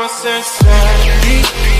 my senses